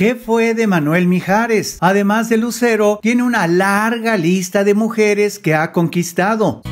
¿Qué fue de Manuel Mijares? Además de Lucero, tiene una larga lista de mujeres que ha conquistado.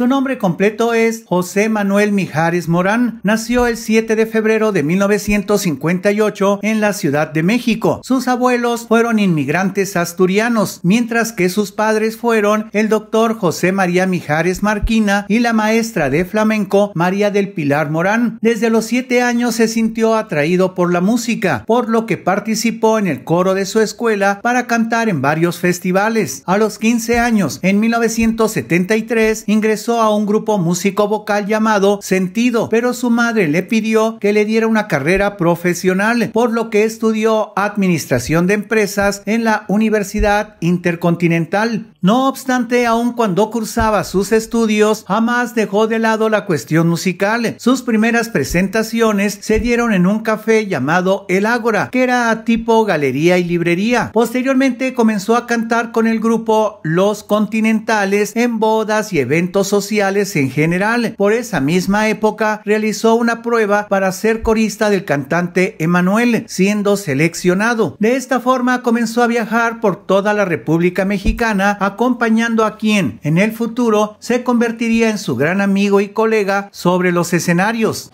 Su nombre completo es José Manuel Mijares Morán. Nació el 7 de febrero de 1958 en la Ciudad de México. Sus abuelos fueron inmigrantes asturianos, mientras que sus padres fueron el doctor José María Mijares Marquina y la maestra de flamenco María del Pilar Morán. Desde los siete años se sintió atraído por la música, por lo que participó en el coro de su escuela para cantar en varios festivales. A los 15 años, en 1973, ingresó a un grupo músico vocal llamado Sentido, pero su madre le pidió que le diera una carrera profesional, por lo que estudió Administración de Empresas en la Universidad Intercontinental. No obstante, aun cuando cursaba sus estudios, jamás dejó de lado la cuestión musical. Sus primeras presentaciones se dieron en un café llamado El Ágora, que era tipo galería y librería. Posteriormente comenzó a cantar con el grupo Los Continentales en bodas y eventos sociales sociales en general. Por esa misma época realizó una prueba para ser corista del cantante Emanuel, siendo seleccionado. De esta forma comenzó a viajar por toda la República Mexicana, acompañando a quien en el futuro se convertiría en su gran amigo y colega sobre los escenarios.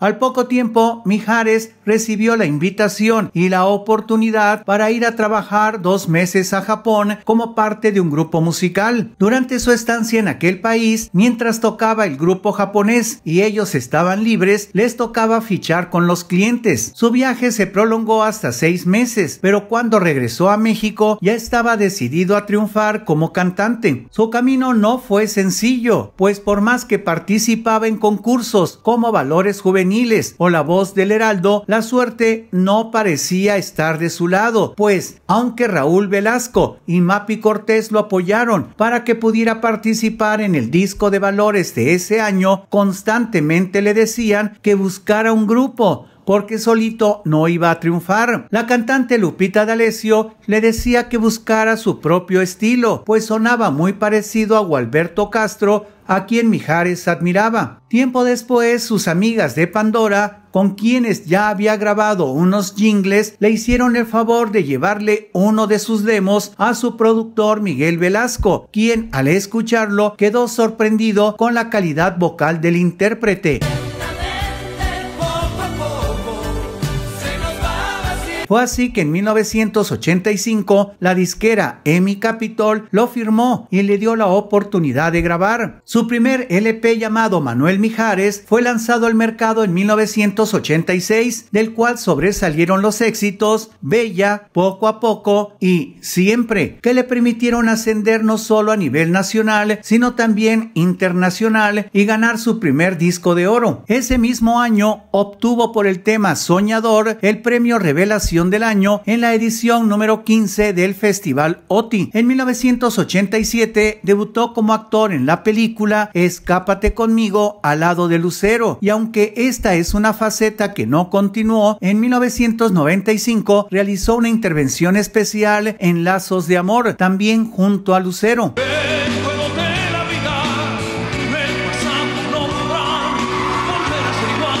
Al poco tiempo, Mijares recibió la invitación y la oportunidad para ir a trabajar dos meses a Japón como parte de un grupo musical. Durante su estancia en aquel país, mientras tocaba el grupo japonés y ellos estaban libres, les tocaba fichar con los clientes. Su viaje se prolongó hasta seis meses, pero cuando regresó a México ya estaba decidido a triunfar como cantante. Su camino no fue sencillo, pues por más que participaba en concursos como Valores Juveniles, o la voz del Heraldo, la suerte no parecía estar de su lado, pues aunque Raúl Velasco y Mapi Cortés lo apoyaron para que pudiera participar en el disco de valores de ese año, constantemente le decían que buscara un grupo, porque solito no iba a triunfar. La cantante Lupita D'Alessio le decía que buscara su propio estilo, pues sonaba muy parecido a Gualberto Castro, a quien Mijares admiraba. Tiempo después, sus amigas de Pandora, con quienes ya había grabado unos jingles, le hicieron el favor de llevarle uno de sus demos a su productor Miguel Velasco, quien al escucharlo quedó sorprendido con la calidad vocal del intérprete. Fue así que en 1985 la disquera EMI Capitol lo firmó y le dio la oportunidad de grabar. Su primer LP llamado Manuel Mijares fue lanzado al mercado en 1986, del cual sobresalieron los éxitos Bella, Poco a Poco y Siempre, que le permitieron ascender no solo a nivel nacional, sino también internacional y ganar su primer disco de oro. Ese mismo año obtuvo por el tema Soñador el premio Revelación del año en la edición número 15 del Festival OTI. En 1987 debutó como actor en la película Escápate conmigo al lado de Lucero y aunque esta es una faceta que no continuó, en 1995 realizó una intervención especial en Lazos de Amor, también junto a Lucero.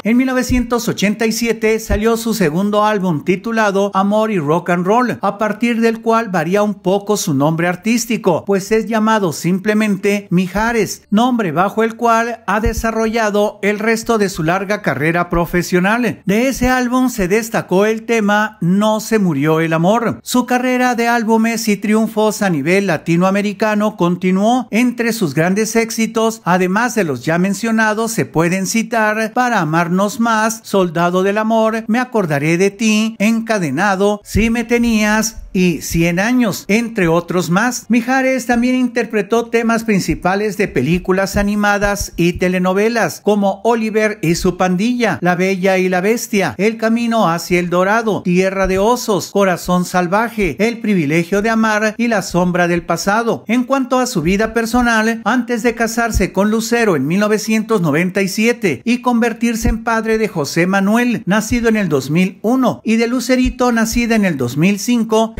En 1987 salió su segundo álbum titulado Amor y Rock and Roll, a partir del cual varía un poco su nombre artístico, pues es llamado simplemente Mijares, nombre bajo el cual ha desarrollado el resto de su larga carrera profesional. De ese álbum se destacó el tema No se murió el amor. Su carrera de álbumes y triunfos a nivel latinoamericano continuó. Entre sus grandes éxitos, además de los ya mencionados, se pueden citar Para amar más, soldado del amor, me acordaré de ti, encadenado, si me tenías, y 100 años, entre otros más. Mijares también interpretó temas principales de películas animadas y telenovelas como Oliver y su pandilla, La Bella y la Bestia, El Camino hacia el Dorado, Tierra de Osos, Corazón Salvaje, El Privilegio de Amar y La Sombra del Pasado. En cuanto a su vida personal, antes de casarse con Lucero en 1997 y convertirse en padre de José Manuel, nacido en el 2001, y de Lucerito, nacida en el 2005, te quiero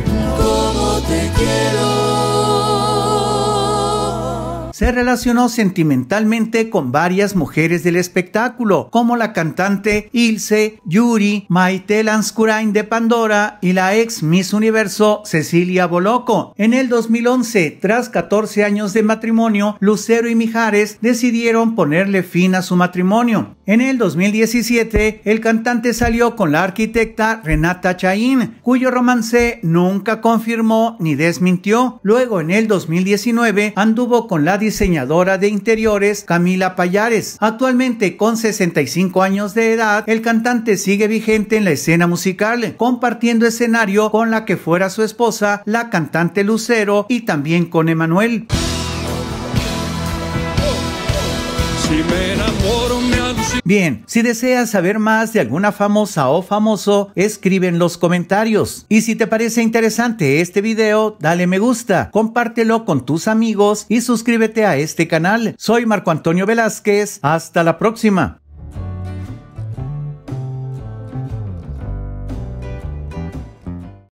se relacionó sentimentalmente con varias mujeres del espectáculo, como la cantante Ilse, Yuri, Maite Lanscurain de Pandora y la ex Miss Universo Cecilia Boloco. En el 2011, tras 14 años de matrimonio, Lucero y Mijares decidieron ponerle fin a su matrimonio. En el 2017, el cantante salió con la arquitecta Renata Chaín, cuyo romance nunca confirmó ni desmintió. Luego, en el 2019, anduvo con la diseñadora de interiores Camila Payares. Actualmente, con 65 años de edad, el cantante sigue vigente en la escena musical, compartiendo escenario con la que fuera su esposa, la cantante Lucero, y también con Emanuel. Bien, si deseas saber más de alguna famosa o famoso, escribe en los comentarios. Y si te parece interesante este video, dale me gusta, compártelo con tus amigos y suscríbete a este canal. Soy Marco Antonio Velázquez, hasta la próxima.